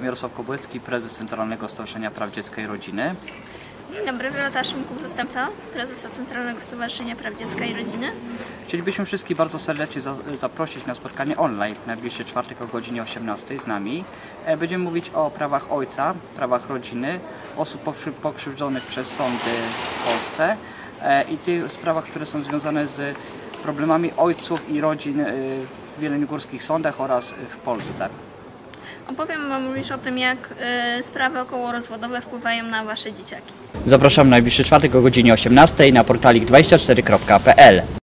Mirosław Kobłecki, prezes Centralnego Stowarzyszenia Praw Dziecka i Rodziny. Dzień dobry, Wioleta Szymków, zastępca prezesa Centralnego Stowarzyszenia Praw Dziecka i Rodziny. Chcielibyśmy wszystkich bardzo serdecznie za, zaprosić na spotkanie online w najbliższy czwartek o godzinie 18 z nami. E, Będziemy mówić o prawach ojca, prawach rodziny, osób pokrzy- pokrzywdzonych przez sądy w Polsce e, i tych sprawach, które są związane z problemami ojców i rodzin e, w jeleniogórskich sądach oraz w Polsce. Opowiem Wam również o tym, jak y, sprawy okołorozwodowe wpływają na Wasze dzieciaki. Zapraszam najbliższy czwartek o godzinie 18 na portalik 24.pl.